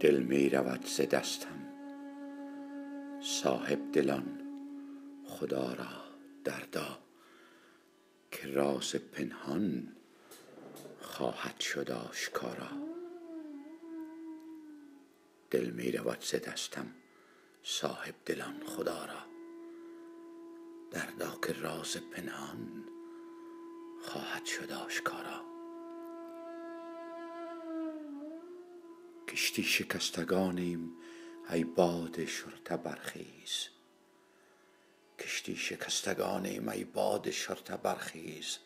دل می رود ز دستم. صاحب دلان خدا را دردا که راز پنهان خواهد شد آشکارا. دل می رود ز دستم صاحب دلان خدا را. دردا که راز پنهان خواهد شد آشکارا. کشتی شکستگانیم ای باد شرطه برخیز. کشتی شکستگانیم ای باد شرطه برخیز.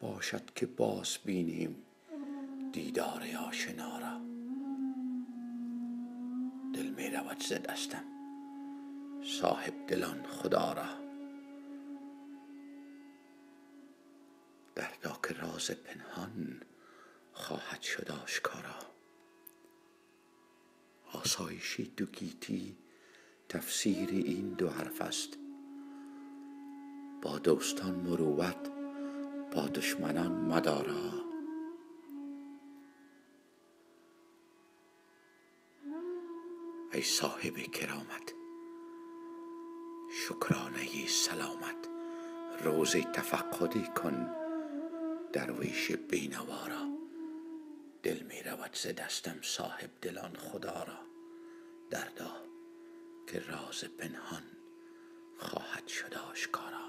باشد که باز بینیم دیدار آشنا را. دل می رود ز دستم صاحب دلان خدا را. دردا که راز پنهان خواهد شد آشکارا. آسایشی دو گیتی تفسیر این دو حرف است. با دوستان مروت با دشمنان مدارا. ای صاحب کرامت شکرانه سلامت. روزی تفقدی کن درویش را. دل می رود ز دستم صاحب دلان خدا را. دردا که راز پنهان خواهد شد آشکارا.